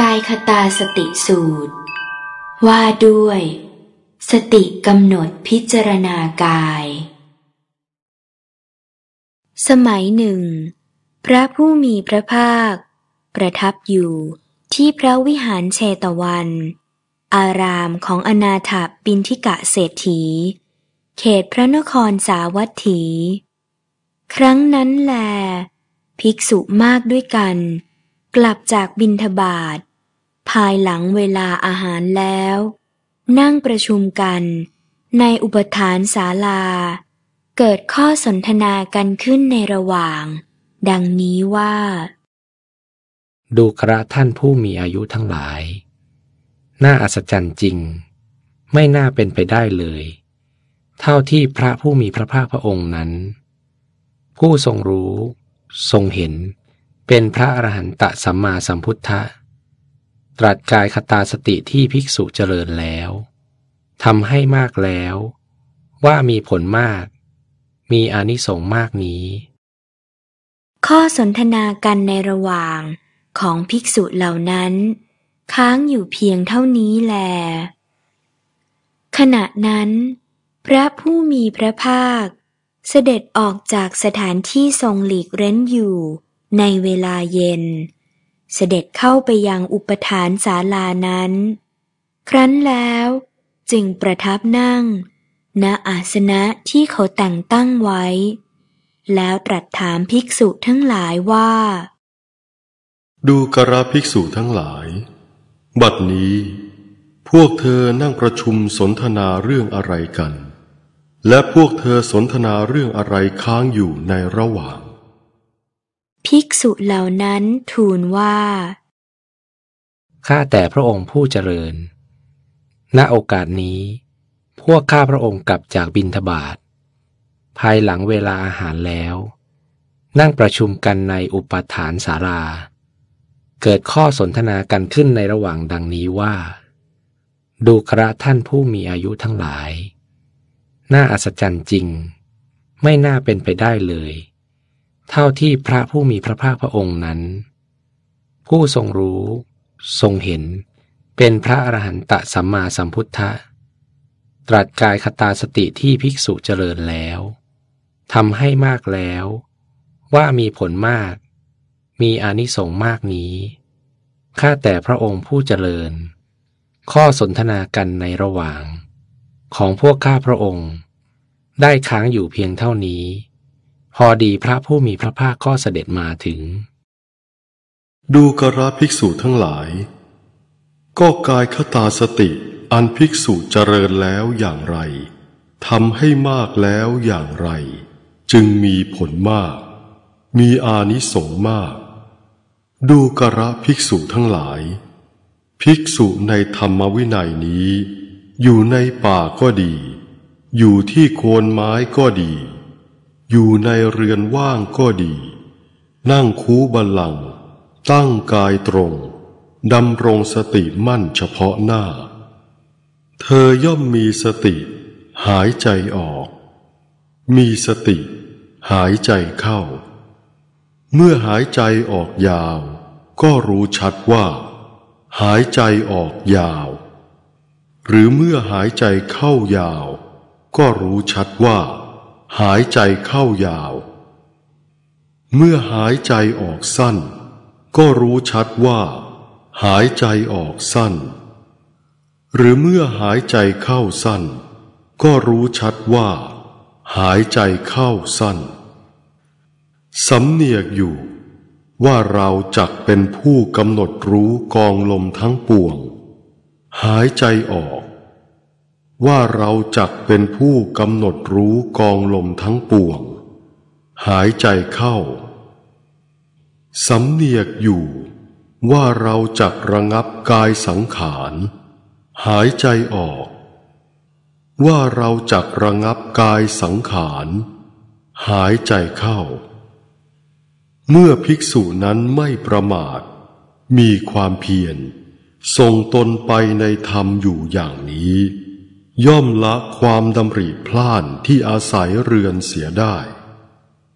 กายคตาสติสูตร ว่าด้วย สติกำหนดพิจารณากาย สมัยหนึ่ง พระผู้มีพระภาค ประทับอยู่ที่พระวิหารเชตวัน อารามของอนาถปินทิกะเศรษฐี เขตพระนครสาวัตถี ครั้งนั้นแล ภิกษุมากด้วยกัน กลับจากบินทบาทภายหลังเวลาอาหารแล้ว นั่งประชุมกัน ในอุปทานศาลา เกิดข้อสนทนากันขึ้นในระหว่าง ดังนี้ว่า ดูกระท่านผู้มีอายุทั้งหลาย น่าอัศจรรย์จริง ไม่น่าเป็นไปได้เลย เท่าที่พระผู้มีพระภาคพระองค์นั้น ผู้ทรงรู้ ทรงเห็น เป็นพระอรหันตสัมมาสัมพุทธะ ตรัสกายคตาสติที่ภิกษุเจริญแล้วทำให้มากแล้ว ว่ามีผลมาก มีอนิสงส์มากนี้ ข้อสนทนากันในระหว่างของภิกษุเหล่านั้น ค้างอยู่เพียงเท่านี้แล ขณะนั้น พระผู้มีพระภาค เสด็จออกจากสถานที่ทรงหลีกเร้นอยู่ ในเวลาเย็น เสด็จเข้าไปยังอุปทานศาลานั้น ครั้นแล้วจึงประทับนั่ง ณอาสนะที่เขาแต่งตั้งไว้ แล้วตรัสถามภิกษุทั้งหลายว่า ดูกระภิกษุทั้งหลาย บัดนี้ พวกเธอนั่งประชุมสนทนาเรื่องอะไรกัน และพวกเธอสนทนาเรื่องอะไรค้างอยู่ในระหว่าง ภิกษุเหล่านั้นทูลว่า ข้าแต่พระองค์ผู้เจริญ ณโอกาสนี้ พวกข้าพระองค์กลับจากบินทบาท ภายหลังเวลาอาหารแล้ว นั่งประชุมกันในอุปทานศาลา เกิดข้อสนทนากันขึ้นในระหว่างดังนี้ว่า ดูกระท่านผู้มีอายุทั้งหลาย น่าอัศจรรย์จริง ไม่น่าเป็นไปได้เลย เท่าที่พระผู้มีพระภาคพระองค์นั้น ผู้ทรงรู้ ทรงเห็น เป็นพระอรหันตสัมมาสัมพุทธะตรัสกายคตาสติที่ภิกษุเจริญแล้วทำให้มากแล้ว ว่ามีผลมาก มีอานิสงส์มากนี้ข้าแต่พระองค์ผู้เจริญ ข้อสนทนากันในระหว่าง ของพวกข้าพระองค์ ได้ค้างอยู่เพียงเท่านี้ พอดีพระผู้มีพระภาคก็เสด็จมาถึง ดูกระภิกษุทั้งหลาย ก็กายคตาสติอันภิกษุเจริญแล้วอย่างไรทำให้มากแล้วอย่างไร จึงมีผลมาก มีอานิสงส์มาก ดูกระภิกษุทั้งหลาย ภิกษุในธรรมวินัยนี้ อยู่ในป่าก็ดี อยู่ที่โคนไม้ก็ดี อยู่ในเรือนว่างก็ดี นั่งคูบัลลัง ตั้งกายตรงดำรงสติมั่นเฉพาะหน้า เธอย่อมมีสติ หายใจออก มีสติ หายใจเข้า เมื่อหายใจออกยาว ก็รู้ชัดว่า หายใจออกยาว หรือเมื่อหายใจเข้ายาว ก็รู้ชัดว่า หายใจเข้ายาว เมื่อหายใจออกสั้น ก็รู้ชัดว่า หายใจออกสั้น หรือเมื่อหายใจเข้าสั้น ก็รู้ชัดว่า หายใจเข้าสั้น สำเนียกอยู่ว่าเราจักเป็นผู้กำหนดรู้กองลมทั้งปวง หายใจออก ว่าเราจักเป็นผู้กำหนดรู้กองลมทั้งปวง หายใจเข้า สำเนียกอยู่ว่าเราจักระงับกายสังขาร หายใจออก ว่าเราจักระงับกายสังขาร หายใจเข้า เมื่อภิกษุนั้นไม่ประมาท มีความเพียรทรงตนไปในธรรมอยู่อย่างนี้ ย่อมละความดำริพล่านที่อาศัยเรือนเสียได้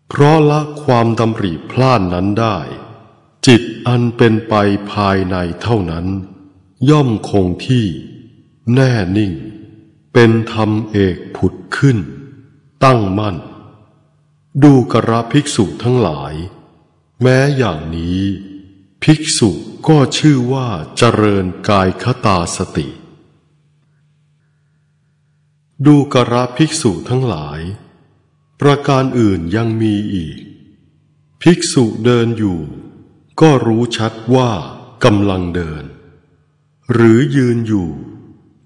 เพราะละความดำริพล่านนั้นได้ จิตอันเป็นไปภายในเท่านั้น ย่อมคงที่ แน่นิ่ง เป็นธรรมเอกผุดขึ้น ตั้งมั่น ดูกระภิกษุทั้งหลาย แม้อย่างนี้ ภิกษุก็ชื่อว่าเจริญกายคตาสติ ดูกระภิกษุทั้งหลาย ประการอื่นยังมีอีก ภิกษุเดินอยู่ ก็รู้ชัดว่ากำลังเดิน หรือยืนอยู่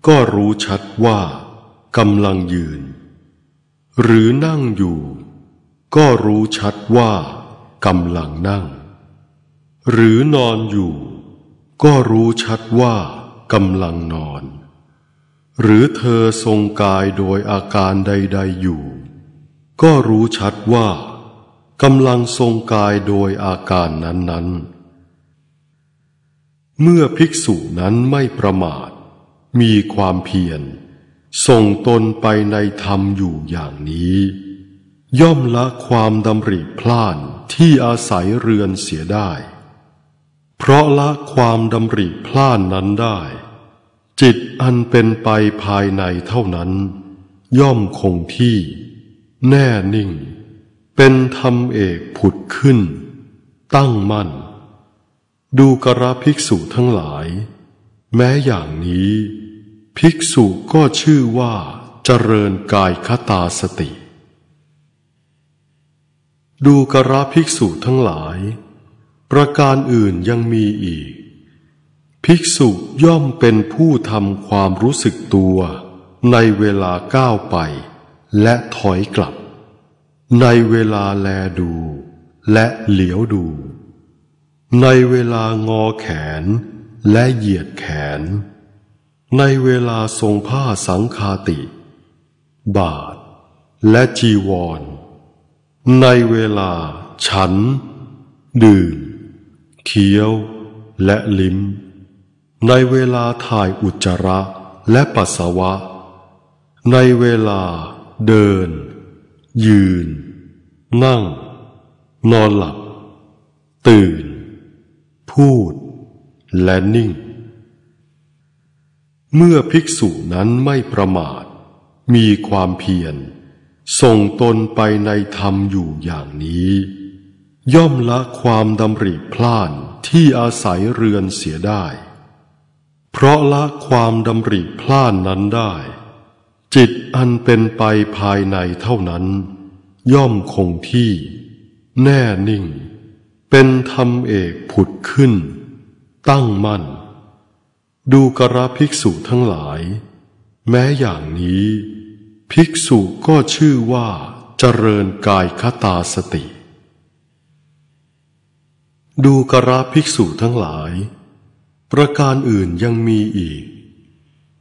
ก็รู้ชัดว่ากำลังยืน หรือนั่งอยู่ ก็รู้ชัดว่ากำลังนั่ง หรือนอนอยู่ ก็รู้ชัดว่ากำลังนอน หรือเธอทรงกายโดยอาการใด ๆอยู่ ก็รู้ชัดว่ากำลังทรงกายโดยอาการนั้น ๆ เมื่อภิกษุนั้นไม่ประมาท มีความเพียรส่งตนไปในธรรมอยู่อย่างนี้ ย่อมละความดำริพล่านที่อาศัยเรือนเสียได้ เพราะละความดำริพล่านนั้นได้ จิตอันเป็นไปภายในเท่านั้น ย่อมคงที่ แน่นิ่ง เป็นธรรมเอกผุดขึ้น ตั้งมั่น ดูกระภิกษุทั้งหลาย แม้อย่างนี้ ภิกษุก็ชื่อว่าเจริญกายคตาสติ ดูกระภิกษุทั้งหลาย ประการอื่นยังมีอีก ภิกษุย่อมเป็นผู้ทำความรู้สึกตัว ในเวลาก้าวไป และถอยกลับ ในเวลาแลดู และเหลียวดู ในเวลางอแขน และเหยียดแขน ในเวลาทรงผ้าสังคาติ บาท และจีวร ในเวลาฉัน ดื่ม เคี้ยว และลิ้ม ในเวลาถ่ายอุจจาระและปัสสาวะ ในเวลาเดิน ยืน นั่ง นอนหลับ ตื่น พูด และนิ่ง เมื่อภิกษุนั้นไม่ประมาท มีความเพียรส่งตนไปในธรรมอยู่อย่างนี้ ย่อมละความดำริพล่านที่อาศัยเรือนเสียได้ เพราะละความดำริพลานนั้นได้ จิตอันเป็นไปภายในเท่านั้น ย่อมคงที่ แน่นิ่ง เป็นธรรมเอกผุดขึ้น ตั้งมั่น ดูกระภิกษุทั้งหลาย แม้อย่างนี้ ภิกษุก็ชื่อว่าเจริญกายคตาสติ ดูกระภิกษุทั้งหลาย ประการอื่นยังมีอีก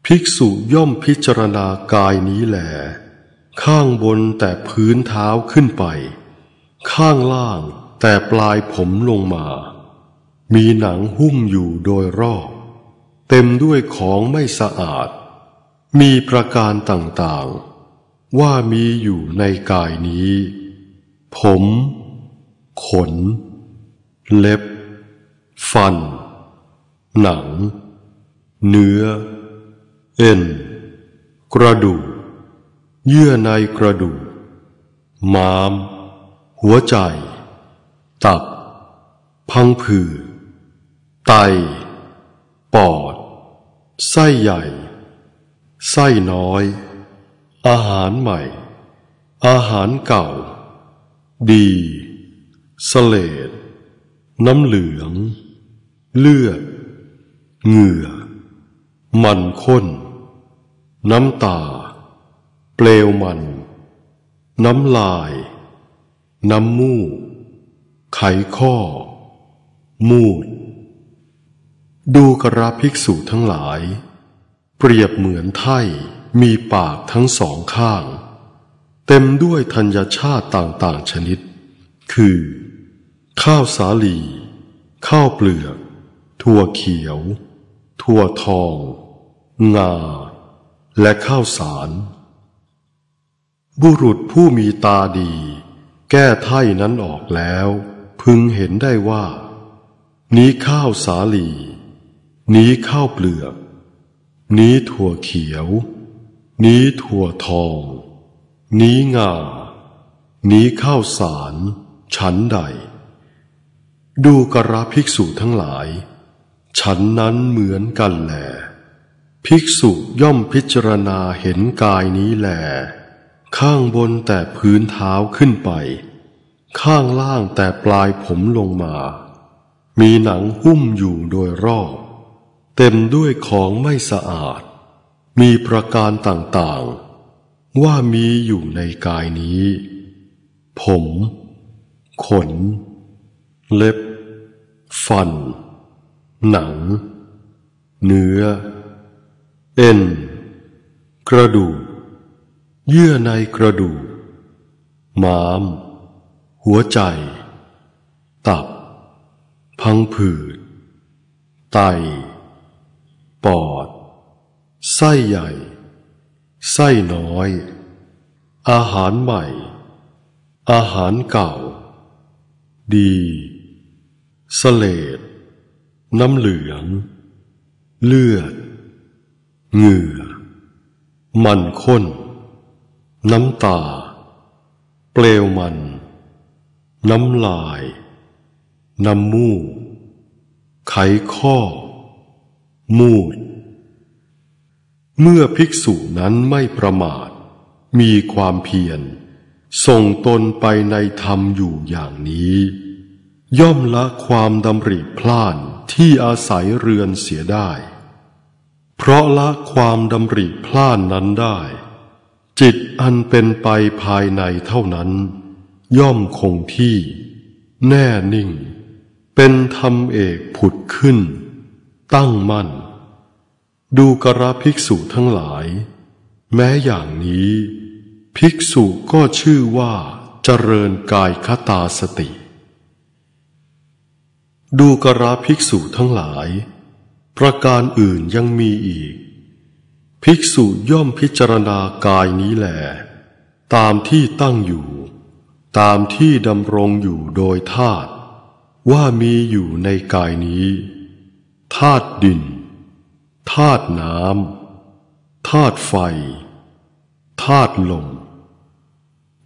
ภิกษุย่อมพิจารณากายนี้แหลข้างบนแต่พื้นเท้าขึ้นไป ข้างล่างแต่ปลายผมลงมา มีหนังหุ้มอยู่โดยรอบ เต็มด้วยของไม่สะอาด มีประการต่างๆ ว่ามีอยู่ในกายนี้ ผม ขน เล็บ ฟัน หนัง เนื้อ เอ็น กระดูก เยื่อในกระดูก ม้าม หัวใจ ตับ พังผืดไต ปอด ไส้ใหญ่ ไส้น้อย อาหารใหม่ อาหารเก่า ดีสเลดน้ำเหลือง เลือด เหงื่อ มันข้น น้ำตา เปลวมัน น้ำลาย น้ำมูก ไขข้อ มูด ดูกระภิกษุทั้งหลาย เปรียบเหมือนไถ่มีปากทั้งสองข้าง เต็มด้วยธัญชาติต่างๆชนิด คือ ข้าวสาลี ข้าวเปลือก ถั่วเขียว ถั่วทอง งา และข้าวสาร บุรุษผู้มีตาดี แก้ไถ่นั้นออกแล้ว พึงเห็นได้ว่า นี้ข้าวสาลี นี้ข้าวเปลือก นี้ถั่วเขียว นี้ถั่วทอง นี้งา นี้ข้าวสาร ฉันใด ดูกระภิกษุทั้งหลาย ฉันนั้นเหมือนกันแหลภิกษุย่อมพิจารณาเห็นกายนี้แหลข้างบนแต่พื้นเท้าขึ้นไป ข้างล่างแต่ปลายผมลงมา มีหนังหุ้มอยู่โดยรอบ เต็มด้วยของไม่สะอาด มีประการต่างๆ ว่ามีอยู่ในกายนี้ ผม ขน เล็บ ฟัน หนัง เนื้อ เอ็น กระดูก เยื่อในกระดูก ม้าม หัวใจ ตับ พังผืด ไต ปอด ไส้ใหญ่ ไส้น้อย อาหารใหม่ อาหารเก่า ดีสเลด น้ำเหลือง เลือด เหงื่อ มันข้น น้ำตา เปลวมัน น้ำลาย น้ำมูก ไขข้อ มูด เมื่อภิกษุนั้นไม่ประมาท มีความเพียรส่งตนไปในธรรมอยู่อย่างนี้ ย่อมละความดำริพล่าน ที่อาศัยเรือนเสียได้ เพราะละความดำริพลานนั้นได้ จิตอันเป็นไปภายในเท่านั้น ย่อมคงที่ แน่นิ่ง เป็นธรรมเอกผุดขึ้น ตั้งมั่น ดูกระภิกษุทั้งหลาย แม้อย่างนี้ ภิกษุก็ชื่อว่าเจริญกายคตาสติ ดูกระภิกษุทั้งหลาย ประการอื่นยังมีอีก ภิกษุย่อมพิจารณากายนี้แหลตามที่ตั้งอยู่ ตามที่ดำรงอยู่โดยธาตุว่ามีอยู่ในกายนี้ธาตุดินธาตุน้ำธาตุไฟธาตุลม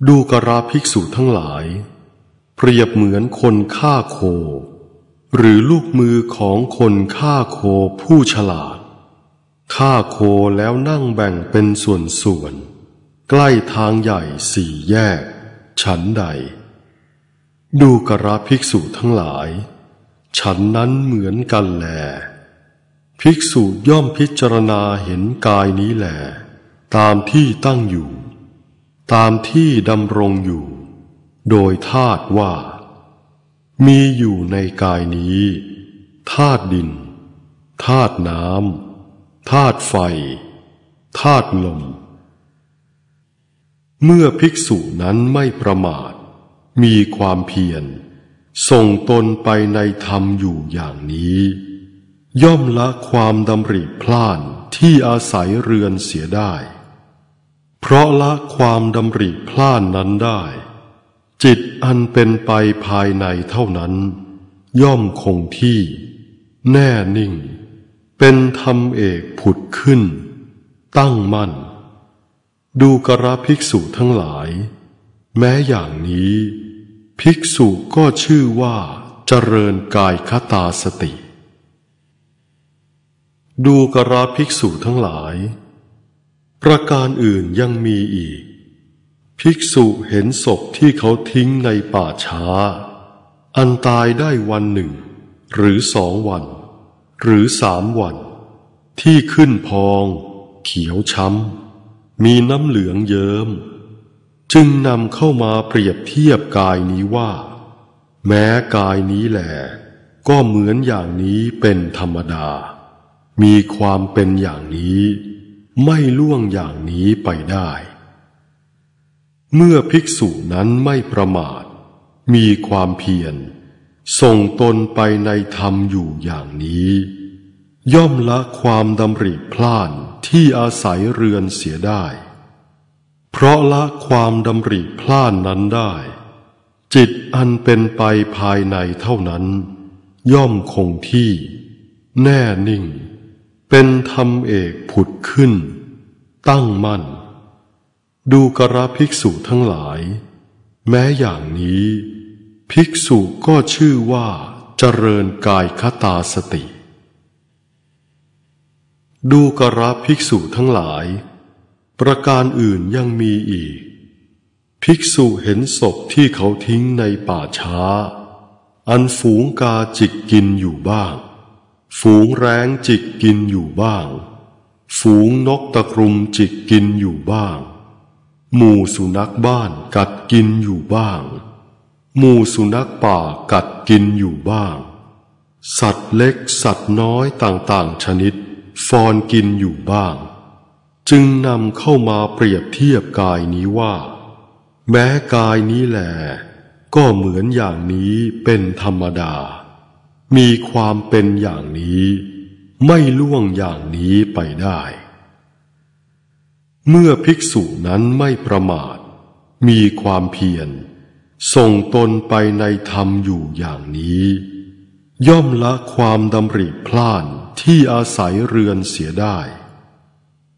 ดูกราภิกษุทั้งหลาย เปรียบเหมือนคนฆ่าโค หรือลูกมือของคนฆ่าโคผู้ฉลาดฆ่าโคแล้วนั่งแบ่งเป็นส่วนๆใกล้ทางใหญ่สี่แยก ฉันใด ดูกราภิกษุทั้งหลาย ฉันนั้นเหมือนกันแล ภิกษุย่อมพิจารณาเห็นกายนี้แหลตามที่ตั้งอยู่ ตามที่ดำรงอยู่ โดยธาตุว่า มีอยู่ในกายนี้ธาตุดินธาตุน้ำธาตุไฟธาตุลม เมื่อภิกษุนั้นไม่ประมาท มีความเพียรส่งตนไปในธรรมอยู่อย่างนี้ ย่อมละความดำริพล่านที่อาศัยเรือนเสียได้ เพราะละความดำริพล่านนั้นได้ จิตอันเป็นไปภายในเท่านั้น ย่อมคงที่ แน่นิ่ง เป็นธรรมเอกผุดขึ้น ตั้งมั่น ดูกระภิกษุทั้งหลาย แม้อย่างนี้ ภิกษุก็ชื่อว่าเจริญกายคตาสติ ดูกระภิกษุทั้งหลาย ประการอื่นยังมีอีก ภิกษุเห็นศพที่เขาทิ้งในป่าช้า อันตายได้วันหนึ่ง หรือสองวัน หรือสามวัน ที่ขึ้นพอง เขียวช้ำ มีน้ำเหลืองเยิ้มจึงนำเข้ามาเปรียบเทียบกายนี้ว่า แม้กายนี้แหละก็เหมือนอย่างนี้เป็นธรรมดา มีความเป็นอย่างนี้ ไม่ล่วงอย่างนี้ไปได้ เมื่อภิกษุนั้นไม่ประมาท มีความเพียรส่งตนไปในธรรมอยู่อย่างนี้ ย่อมละความดำริพล่านที่อาศัยเรือนเสียได้ เพราะละความดำริพล่านนั้นได้ จิตอันเป็นไปภายในเท่านั้น ย่อมคงที่ แน่นิ่ง เป็นธรรมเอกผุดขึ้น ตั้งมั่น ดูกระภิกษุทั้งหลาย แม้อย่างนี้ ภิกษุก็ชื่อว่าเจริญกายคตาสติ ดูกระภิกษุทั้งหลาย ประการอื่นยังมีอีก ภิกษุเห็นศพที่เขาทิ้งในป่าช้า อันฝูงกาจิกกินอยู่บ้าง ฝูงแร้งจิกกินอยู่บ้าง ฝูงนกตะกรุมจิกกินอยู่บ้าง หมู่สุนัขบ้านกัดกินอยู่บ้าง หมู่สุนัขป่ากัดกินอยู่บ้าง สัตว์เล็กสัตว์น้อยต่างๆ ชนิด ฟอนกินอยู่บ้าง จึงนำเข้ามาเปรียบเทียบกายนี้ว่า แม้กายนี้แหลก็เหมือนอย่างนี้เป็นธรรมดา มีความเป็นอย่างนี้ ไม่ล่วงอย่างนี้ไปได้ เมื่อภิกษุนั้นไม่ประมาท มีความเพียรส่งตนไปในธรรมอยู่อย่างนี้ ย่อมละความดำริพล่านที่อาศัยเรือนเสียได้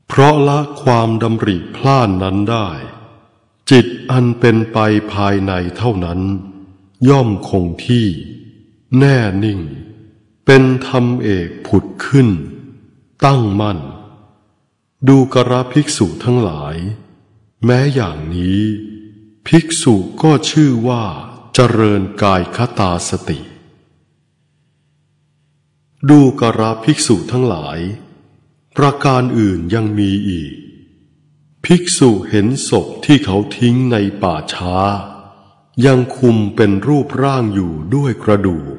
เพราะละความดำริพล่านนั้นได้ จิตอันเป็นไปภายในเท่านั้น ย่อมคงที่ แน่นิ่ง เป็นธรรมเอกผุดขึ้น ตั้งมั่น ดูกระภิกษุทั้งหลาย แม้อย่างนี้ ภิกษุก็ชื่อว่าเจริญกายคตาสติ ดูกระภิกษุทั้งหลาย ประการอื่นยังมีอีก ภิกษุเห็นศพที่เขาทิ้งในป่าช้า ยังคุมเป็นรูปร่างอยู่ด้วยกระดูก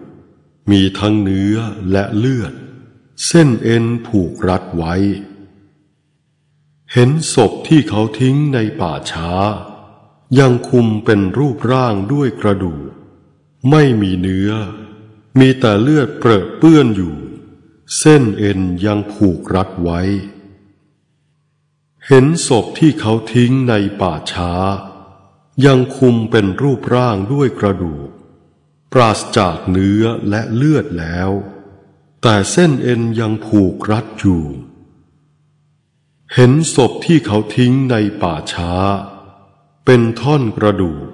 มีทั้งเนื้อและเลือด เส้นเอ็นผูกรัดไว้ เห็นศพที่เขาทิ้งในป่าช้า ยังคุมเป็นรูปร่างด้วยกระดูก ไม่มีเนื้อ มีแต่เลือดเปรอะเปื้อนอยู่ เส้นเอ็นยังผูกรัดไว้ เห็นศพที่เขาทิ้งในป่าช้า ยังคุมเป็นรูปร่างด้วยกระดูก ปราศจากเนื้อและเลือดแล้ว แต่เส้นเอ็นยังผูกรัดอยู่ เห็นศพที่เขาทิ้งในป่าช้า เป็นท่อนกระดูก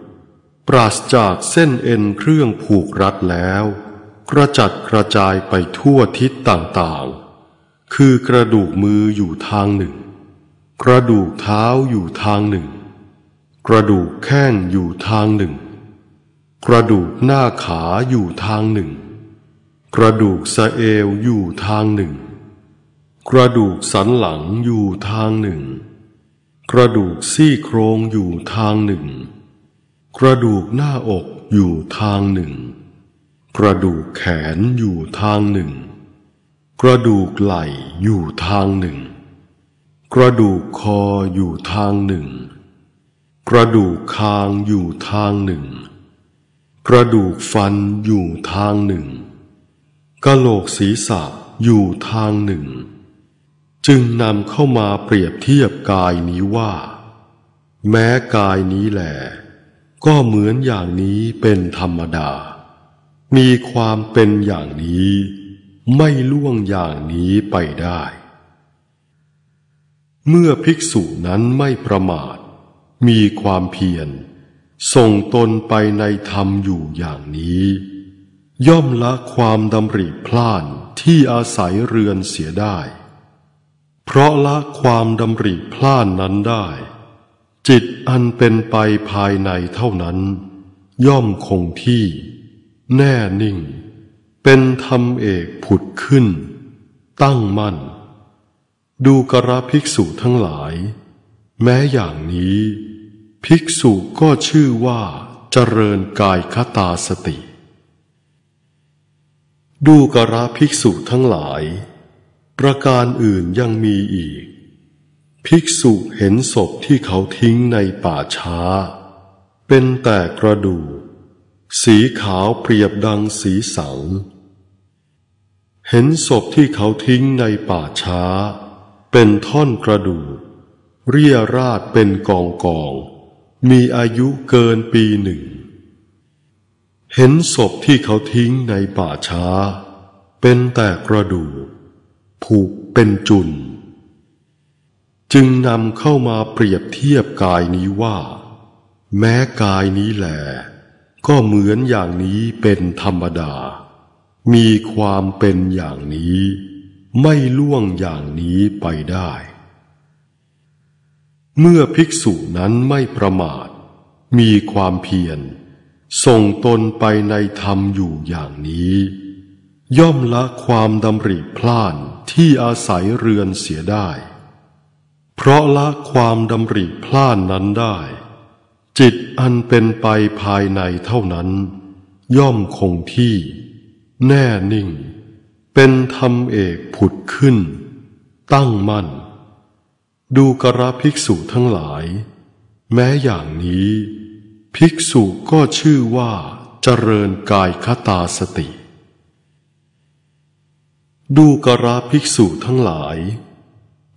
ปราศจากเส้นเอ็นเครื่องผูกรัดแล้ว กระจัดกระจายไปทั่วทิศต่างๆ คือกระดูกมืออยู่ทางหนึ่ง กระดูกเท้าอยู่ทางหนึ่ง กระดูกแข้งอยู่ทางหนึ่ง กระดูกหน้าขาอยู่ทางหนึ่ง กระดูกสะเอวอยู่ทางหนึ่ง กระดูกสันหลังอยู่ทางหนึ่ง กระดูกซี่โครงอยู่ทางหนึ่ง กระดูกหน้าอกอยู่ทางหนึ่ง กระดูกแขนอยู่ทางหนึ่ง กระดูกไหล่อยู่ทางหนึ่ง กระดูกคออยู่ทางหนึ่ง กระดูกคางอยู่ทางหนึ่ง กระดูกฟันอยู่ทางหนึ่งกะโหลกศีรษะอยู่ทางหนึ่ง จึงนำเข้ามาเปรียบเทียบกายนี้ว่า แม้กายนี้แหลก็เหมือนอย่างนี้เป็นธรรมดา มีความเป็นอย่างนี้ ไม่ล่วงอย่างนี้ไปได้ เมื่อภิกษุนั้นไม่ประมาท มีความเพียรส่งตนไปในธรรมอยู่อย่างนี้ ย่อมละความดำริพล่านที่อาศัยเรือนเสียได้ เพราะละความดำริพลานนั้นได้ จิตอันเป็นไปภายในเท่านั้น ย่อมคงที่ แน่นิ่ง เป็นธรรมเอกผุดขึ้น ตั้งมั่น ดูกระภิกษุทั้งหลาย แม้อย่างนี้ ภิกษุก็ชื่อว่าเจริญกายคตาสติ ดูกระภิกษุทั้งหลาย ประการอื่นยังมีอีก ภิกษุเห็นศพที่เขาทิ้งในป่าช้า เป็นแต่กระดูกสีขาวเปรียบดังสีสัง เห็นศพที่เขาทิ้งในป่าช้า เป็นท่อนกระดูกเรียราดเป็นกองกอง มีอายุเกินปีหนึ่ง เห็นศพที่เขาทิ้งในป่าช้า เป็นแต่กระดูก ผูกเป็นจุน จึงนำเข้ามาเปรียบเทียบกายนี้ว่า แม้กายนี้แหลก็เหมือนอย่างนี้เป็นธรรมดา มีความเป็นอย่างนี้ ไม่ล่วงอย่างนี้ไปได้ เมื่อภิกษุนั้นไม่ประมาท มีความเพียรส่งตนไปในธรรมอยู่อย่างนี้ ย่อมละความดำริพลานที่อาศัยเรือนเสียได้ เพราะละความดำริพลานนั้นได้ จิตอันเป็นไปภายในเท่านั้น ย่อมคงที่ แน่นิ่ง เป็นธรรมเอกผุดขึ้น ตั้งมั่น ดูกระภิกษุทั้งหลาย แม้อย่างนี้ ภิกษุก็ชื่อว่าเจริญกายคตาสติ ดูกระภิกษุทั้งหลาย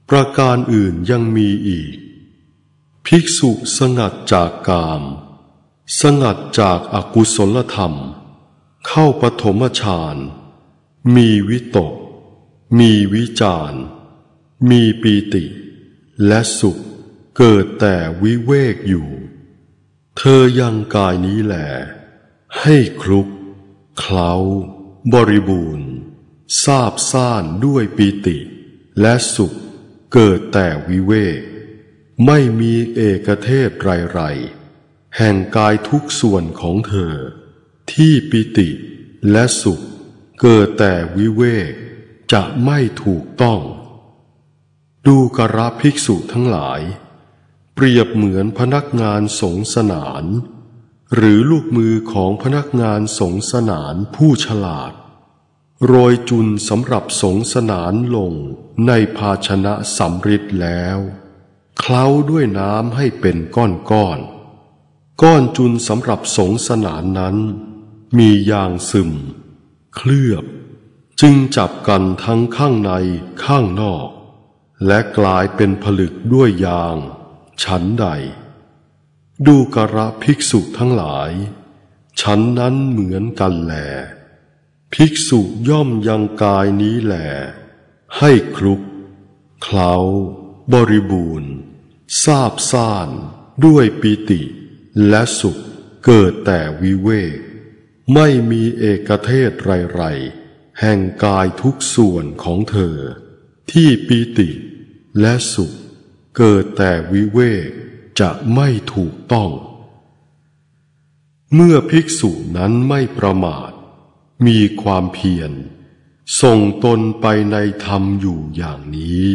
ประการอื่นยังมีอีก ภิกษุสงัดจากกาม สงัดจากอากุศลธรรม เข้าปฐมฌาน มีวิตก มีวิจารมีปีติ และสุขเกิดแต่วิเวกอยู่ เธอยังกายนี้แหลให้คลุก เคล้า บริบูรณ์ ทราบซ่านด้วยปีติ และสุขเกิดแต่วิเวกไม่มีเอกเทศไรไรแห่งกายทุกส่วนของเธอ ที่ปิติและสุขเกิดแต่วิเวกจะไม่ถูกต้อง ดูกระภิกษุทั้งหลาย เปรียบเหมือนพนักงานสงสนาน หรือลูกมือของพนักงานสงสนานผู้ฉลาด โรยจุนสำหรับสงสนานลงในภาชนะสำริดแล้ว เคล้าด้วยน้ำให้เป็นก้อนก้อน ก้อนจุนสำหรับสงสนานนั้น มียางซึม เคลือบ จึงจับกันทั้งข้างในข้างนอก และกลายเป็นผลึกด้วยยางฉันใด ดูกระภิกษุทั้งหลายฉันนั้นเหมือนกันแหล ภิกษุย่อมยังกายนี้แหลให้คลุก เคล้า บริบูรณ์ทราบซ่าน ด้วยปิติ และสุขเกิดแต่วิเวก ไม่มีเอกเทศไรไรแห่งกายทุกส่วนของเธอ ที่ปีติและสุข เกิดแต่วิเวกจะไม่ถูกต้อง เมื่อภิกษุนั้นไม่ประมาท มีความเพียรส่งตนไปในธรรมอยู่อย่างนี้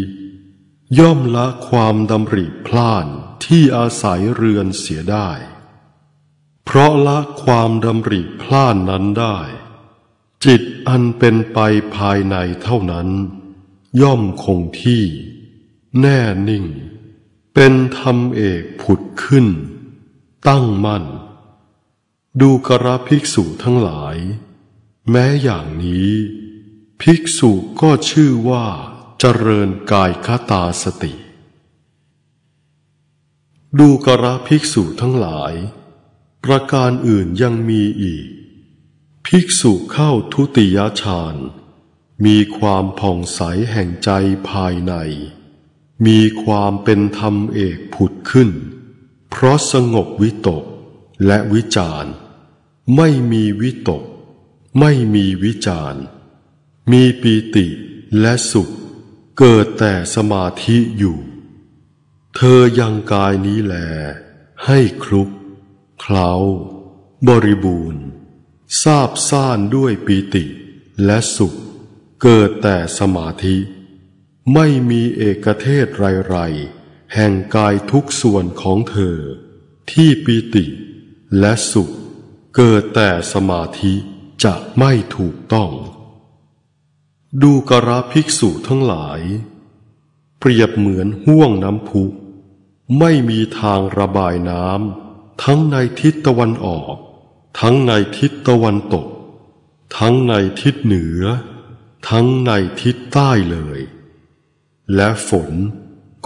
ย่อมละความดำริพล่านที่อาศัยเรือนเสียได้ เพราะละความดำริพล่านนั้นได้ จิตอันเป็นไปภายในเท่านั้น ย่อมคงที่ แน่นิ่ง เป็นธรรมเอกผุดขึ้น ตั้งมั่น ดูกระภิกษุทั้งหลาย แม้อย่างนี้ ภิกษุก็ชื่อว่าเจริญกายคตาสติ ดูกระภิกษุทั้งหลาย ประการอื่นยังมีอีก ภิกษุเข้าทุติยฌานมีความผ่องใสแห่งใจภายใน มีความเป็นธรรมเอกผุดขึ้น เพราะสงบวิตกและวิจารไม่มีวิตก ไม่มีวิจารมีปีติและสุข เกิดแต่สมาธิอยู่ เธอยังกายนี้แล ให้คลุก เคล้า บริบูรณ์ทราบซ่านด้วยปีติและสุข เกิดแต่สมาธิ ไม่มีเอกเทศไรไรแห่งกายทุกส่วนของเธอ ที่ปีติและสุข เกิดแต่สมาธิ จะไม่ถูกต้อง ดูกระภิกษุทั้งหลาย เปรียบเหมือนห่วงน้ำพุ ไม่มีทางระบายน้ำทั้งในทิศตะวันออก ทั้งในทิศตะวันตก ทั้งในทิศเหนือ ทั้งในทิศใต้เลย และฝน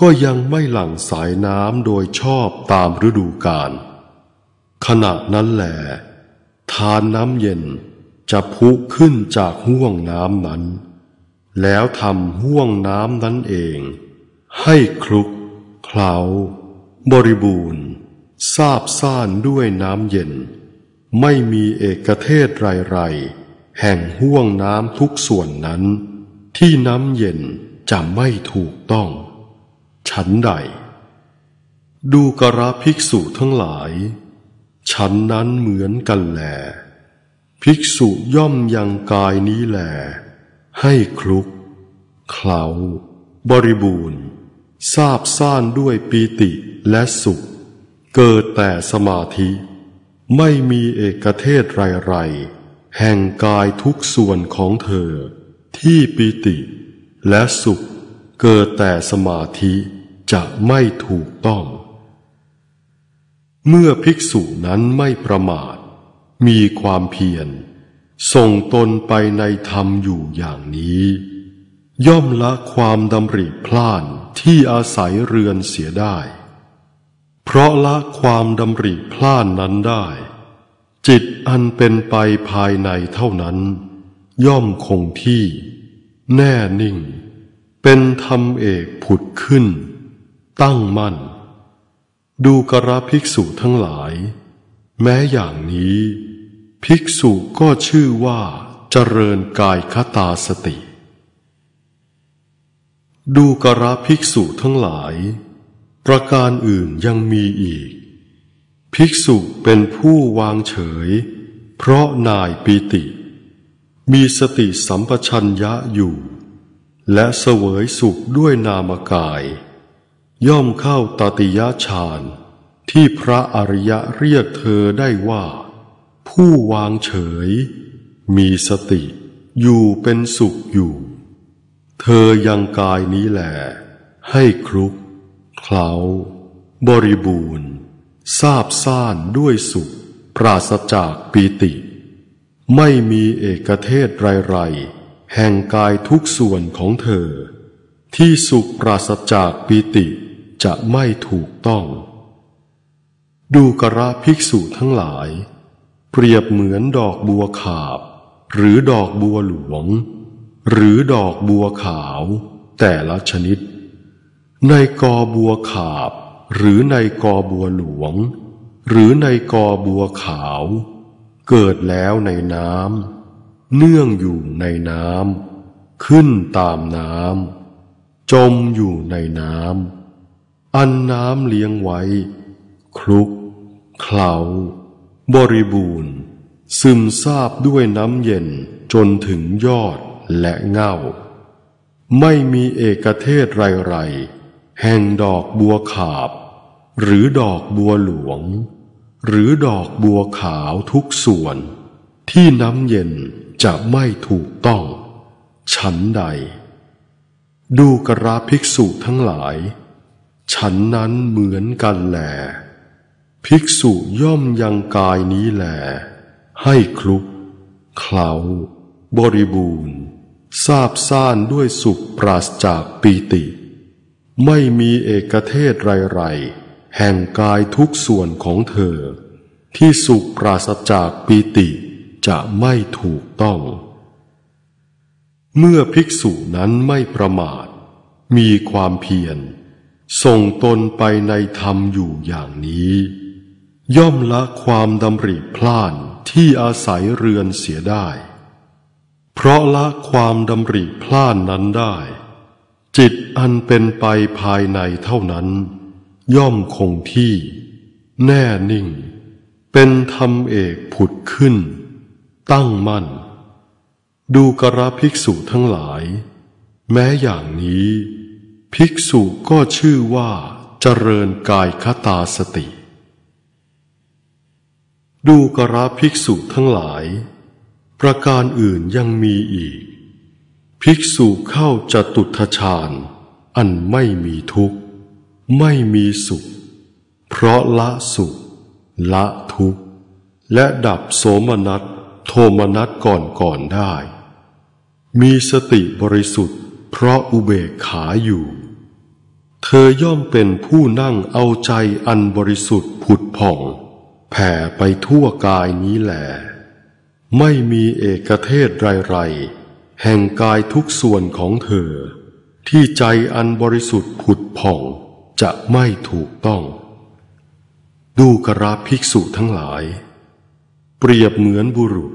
ก็ยังไม่หลั่งสายน้ำโดยชอบตามฤดูกาลขณะนั้นแหละทานน้ำเย็น จะพุขึ้นจากห่วงน้ำนั้น แล้วทำห่วงน้ำนั้นเอง ให้คลุกเคล้า บริบูรณ์ซาบซ่านด้วยน้ำเย็น ไม่มีเอกเทศไรๆแห่งห่วงน้ำทุกส่วนนั้น ที่น้ำเย็นจะไม่ถูกต้อง ฉันใด ดูกระภิกษุทั้งหลาย ฉันนั้นเหมือนกันแหล ภิกษุย่อมยังกายนี้แหลให้คลุก เคล้าบริบูรณ์ซาบซ่านด้วยปีติและสุข เกิดแต่สมาธิ ไม่มีเอกเทศไรๆแห่งกายทุกส่วนของเธอ ที่ปีติและสุข เกิดแต่สมาธิจะไม่ถูกต้อง เมื่อภิกษุนั้นไม่ประมาท มีความเพียรส่งตนไปในธรรมอยู่อย่างนี้ ย่อมละความดำริพลานที่อาศัยเรือนเสียได้ เพราะละความดำริพลานนั้นได้ จิตอันเป็นไปภายในเท่านั้น ย่อมคงที่ แน่นิ่ง เป็นธรรมเอกผุดขึ้น ตั้งมั่น ดูกระภิกษุทั้งหลาย แม้อย่างนี้ ภิกษุก็ชื่อว่าเจริญกายคตาสติ ดูกระภิกษุทั้งหลาย ประการอื่นยังมีอีก ภิกษุเป็นผู้วางเฉย เพราะนายปีติ มีสติสัมปชัญญะอยู่ และเสวยสุขด้วยนามกาย ย่อมเข้าตติยฌานที่พระอริยะเรียกเธอได้ว่า ผู้วางเฉย มีสติ อยู่เป็นสุขอยู่ เธอยังกายนี้แหลให้คลุก เคล้า บริบูรณ์ซาบซ่านด้วยสุข ปราศจากปีติ ไม่มีเอกเทศไรๆแห่งกายทุกส่วนของเธอ ที่สุขปราศจากปีติจะไม่ถูกต้อง ดูกระภิกษุทั้งหลาย เปรียบเหมือนดอกบัวขาบ หรือดอกบัวหลวง หรือดอกบัวขาว แต่ละชนิด ในกอบัวขาบ หรือในกอบัวหลวง หรือในกอบัวขาว เกิดแล้วในน้ำเนื่องอยู่ในน้ำขึ้นตามน้ำจมอยู่ในน้ำอันน้ำเลี้ยงไว้ คลุก เคล้า บริบูรณ์ ซึมซาบด้วยน้ำเย็นจนถึงยอดและเง่า ไม่มีเอกเทศไรๆแห่งดอกบัวขาบ หรือดอกบัวหลวง หรือดอกบัวขาวทุกส่วน ที่น้ำเย็นจะไม่ถูกต้อง ฉันใด ดูกระภิกษุทั้งหลาย ฉันนั้นเหมือนกันแหละ ภิกษุย่อมยังกายนี้แหลให้คลุกเคล้าบริบูรณ์ซาบซ่านด้วยสุขปราศจากปีติ ไม่มีเอกเทศไรๆแห่งกายทุกส่วนของเธอ ที่สุขปราศจากปีติจะไม่ถูกต้อง เมื่อภิกษุนั้นไม่ประมาท มีความเพียรส่งตนไปในธรรมอยู่อย่างนี้ ย่อมละความดำริพลานที่อาศัยเรือนเสียได้ เพราะละความดำริพลานนั้นได้ จิตอันเป็นไปภายในเท่านั้น ย่อมคงที่ แน่นิ่ง เป็นธรรมเอกผุดขึ้น ตั้งมั่น ดูกระภิกษุทั้งหลาย แม้อย่างนี้ ภิกษุก็ชื่อว่าเจริญกายคตาสติ ดูกระภิกษุทั้งหลาย ประการอื่นยังมีอีก ภิกษุเข้าจตุทชาญ อันไม่มีทุกข์ ไม่มีสุข เพราะละสุข ละทุกข์ และดับโสมนัสโทมนัสก่อนก่อนได้ มีสติบริสุทธิ์ เพราะอุเบกขาอยู่ เธอย่อมเป็นผู้นั่งเอาใจอันบริสุทธิ์ผุดผ่อง แผ่ไปทั่วกายนี้แหลไม่มีเอกเทศไรๆ แห่งกายทุกส่วนของเธอ ที่ใจอันบริสุทธิ์ผุดผ่องจะไม่ถูกต้อง ดูกราภิกษุทั้งหลาย เปรียบเหมือนบุรุษ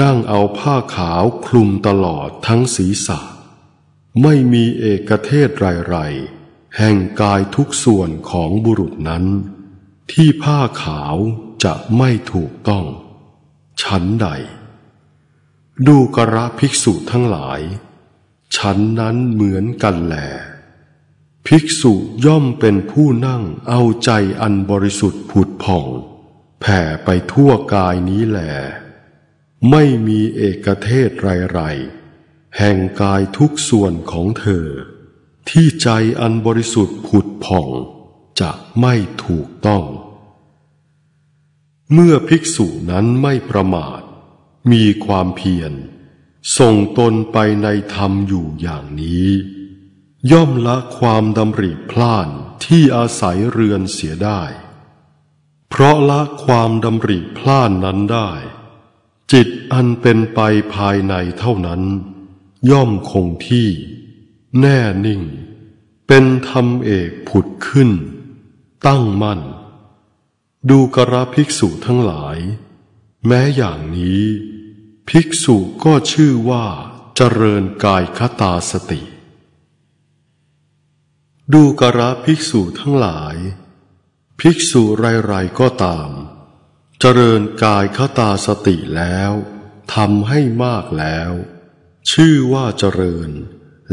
นั่งเอาผ้าขาวคลุมตลอดทั้งศีรษะ ไม่มีเอกเทศไรๆ แห่งกายทุกส่วนของบุรุษนั้น ที่ผ้าขาวจะไม่ถูกต้อง ชั้นใด ดูกระภิกษุทั้งหลาย ชั้นนั้นเหมือนกันแหลภิกษุย่อมเป็นผู้นั่งเอาใจอันบริสุทธิ์ผุดผ่อง แผ่ไปทั่วกายนี้แหลไม่มีเอกเทศไรๆแห่งกายทุกส่วนของเธอ ที่ใจอันบริสุทธิ์ผุดผ่อง จะไม่ถูกต้อง เมื่อภิกษุนั้นไม่ประมาท มีความเพียรส่งตนไปในธรรมอยู่อย่างนี้ ย่อมละความดำริพล่านที่อาศัยเรือนเสียได้ เพราะละความดำริพล่านนั้นได้ จิตอันเป็นไปภายในเท่านั้น ย่อมคงที่ แน่นิ่ง เป็นธรรมเอกผุดขึ้น ตั้งมั่น ดูกระภิกษุทั้งหลาย แม้อย่างนี้ ภิกษุก็ชื่อว่าเจริญกายคตาสติ ดูกระภิกษุทั้งหลาย ภิกษุไรๆก็ตาม เจริญกายคตาสติแล้วทำให้มากแล้ว ชื่อว่าเจริญ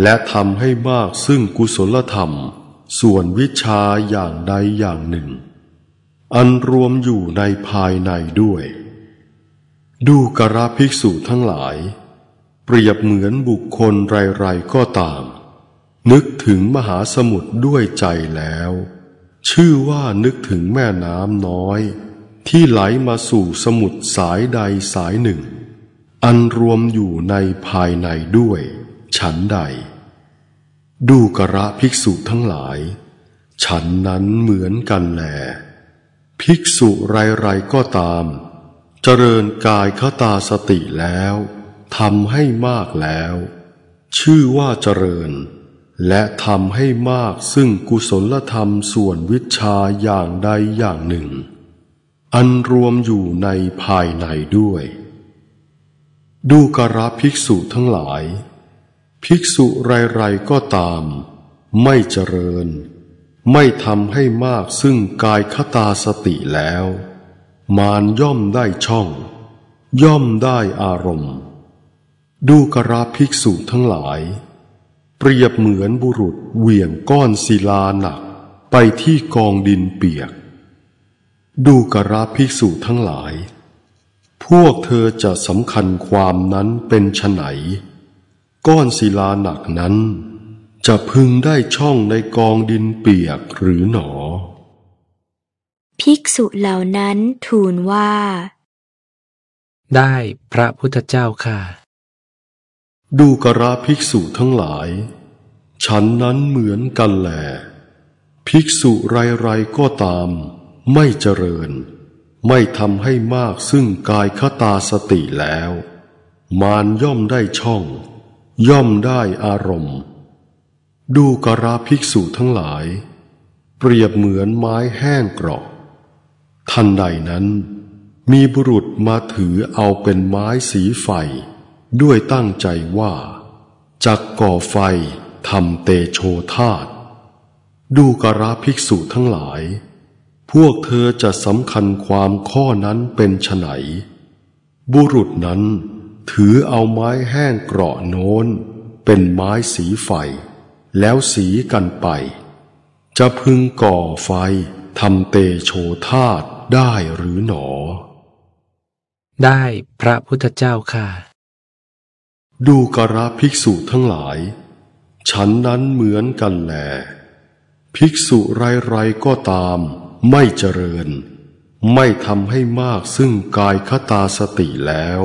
และทำให้มากซึ่งกุศลธรรม ส่วนวิชาอย่างใดอย่างหนึ่ง อันรวมอยู่ในภายในด้วย ดูกระภิกษุทั้งหลาย เปรียบเหมือนบุคคลไรๆก็ตาม นึกถึงมหาสมุทรด้วยใจแล้ว ชื่อว่านึกถึงแม่น้ำน้อย ที่ไหลมาสู่สมุทรสายใดสายหนึ่ง อันรวมอยู่ในภายในด้วย ฉันใด ดูกระภิกษุทั้งหลาย ฉันนั้นเหมือนกันแหลภิกษุไรๆก็ตาม เจริญกายคตาสติแล้วทำให้มากแล้ว ชื่อว่าเจริญ และทำให้มากซึ่งกุศลธรรมส่วนวิชาอย่างใดอย่างหนึ่ง อันรวมอยู่ในภายในด้วย ดูกระภิกษุทั้งหลาย ภิกษุไรๆก็ตาม ไม่เจริญ ไม่ทำให้มากซึ่งกายคตาสติแล้ว มารย่อมได้ช่อง ย่อมได้อารมณ์ ดูกระภิกษุทั้งหลาย เปรียบเหมือนบุรุษเหวี่ยงก้อนศิลาหนักไปที่กองดินเปียก ดูกระภิกษุทั้งหลาย พวกเธอจะสำคัญความนั้นเป็นไฉน ก้อนศิลาหนักนั้น จะพึงได้ช่องในกองดินเปียกหรือหนอ ภิกษุเหล่านั้นทูลว่า ได้พระพุทธเจ้าค่ะ ดูกระภิกษุทั้งหลาย ฉันนั้นเหมือนกันแลภิกษุไรๆก็ตาม ไม่เจริญ ไม่ทำให้มากซึ่งกายคตาสติแล้ว มารย่อมได้ช่อง ย่อมได้อารมณ์ ดูกระภิกษุทั้งหลาย เปรียบเหมือนไม้แห้งกรอบทันใดนั้น มีบุรุษมาถือเอาเป็นไม้สีไฟ ด้วยตั้งใจว่า จักก่อไฟทำเตโชธาตดูกระภิกษุทั้งหลาย พวกเธอจะสำคัญความข้อนั้นเป็นไฉนบุรุษนั้น ถือเอาไม้แห้งเกราะโน้น เป็นไม้สีไฟ แล้วสีกันไป จะพึงก่อไฟทำเตโชธาตได้หรือหนอ ได้พระพุทธเจ้าค่ะ ดูกระภิกษุทั้งหลาย ฉันนั้นเหมือนกันแลภิกษุไรๆก็ตามไม่เจริญ ไม่ทำให้มากซึ่งกายคตาสติแล้ว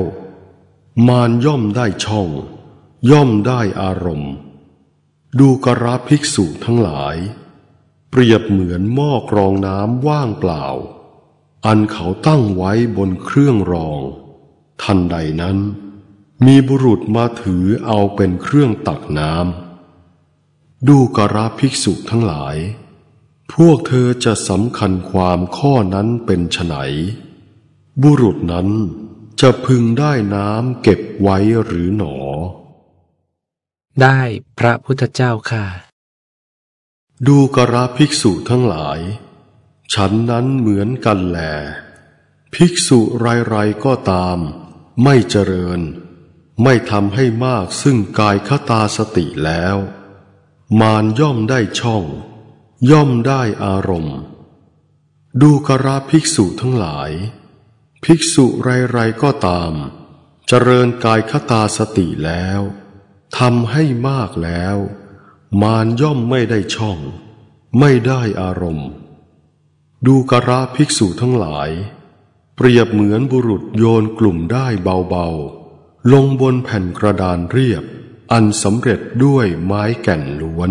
มารย่อมได้ช่อง ย่อมได้อารมณ์ ดูกระภิกษุทั้งหลาย เปรียบเหมือนหม้อกรองน้ำว่างเปล่า อันเขาตั้งไว้บนเครื่องรอง ทันใดนั้น มีบุรุษมาถือเอาเป็นเครื่องตักน้ำดูกราภิกษุทั้งหลาย พวกเธอจะสำคัญความข้อนั้นเป็นไฉนบุรุษนั้น จะพึงได้น้ำเก็บไว้หรือหนอ ได้พระพุทธเจ้าค่ะ ดูกราภิกษุทั้งหลาย ฉันนั้นเหมือนกันแลภิกษุไรๆก็ตาม ไม่เจริญ ไม่ทำให้มากซึ่งกายคตาสติแล้ว มารย่อมได้ช่อง ย่อมได้อารมณ์ ดูกราภิกษุทั้งหลาย ภิกษุไรๆก็ตาม เจริญกายคตาสติแล้วทำให้มากแล้ว มารย่อมไม่ได้ช่อง ไม่ได้อารมณ์ ดูกราภิกษุทั้งหลาย เปรียบเหมือนบุรุษโยนกลุ่มได้เบาๆ ลงบนแผ่นกระดานเรียบ อันสำเร็จด้วยไม้แก่นล้วน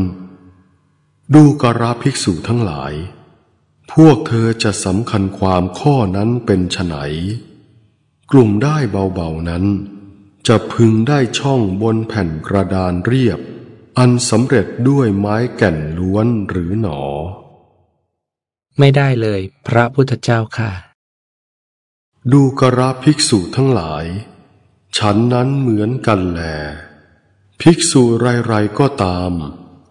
ดูกราภิกษุทั้งหลาย พวกเธอจะสำคัญความข้อนั้นเป็นไฉนกลุ่มได้เบาๆนั้น จะพึงได้ช่องบนแผ่นกระดานเรียบ อันสำเร็จด้วยไม้แก่นล้วนหรือหนอ ไม่ได้เลยพระพุทธเจ้าค่ะ ดูกราภิกษุทั้งหลาย ฉันนั้นเหมือนกันแล ภิกษุไรๆก็ตาม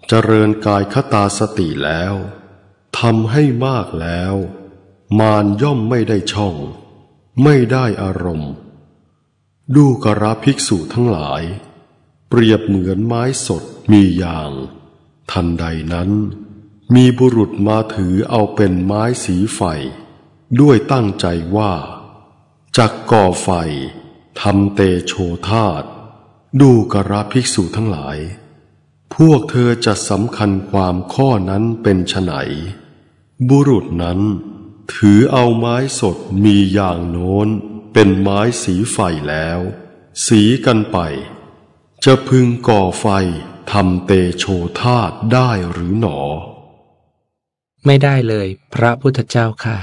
เจริญกายคตาสติแล้ว ทำให้มากแล้ว มารย่อมไม่ได้ช่อง ไม่ได้อารมณ์ ดูกราภิกษุทั้งหลาย เปรียบเหมือนไม้สดมียาง ทันใดนั้น มีบุรุษมาถือเอาเป็นไม้สีไฟ ด้วยตั้งใจว่า จักก่อไฟทำเตโชธาตดูกราภิกษุทั้งหลาย พวกเธอจะสำคัญความข้อนั้นเป็นไฉน บุรุษนั้นถือเอาไม้สดมีอย่างโน้น เป็นไม้สีไฟแล้ว สีกันไป จะพึงก่อไฟทำเตโชธาตได้หรือหนอ ไม่ได้เลยพระพุทธเจ้าค่ะ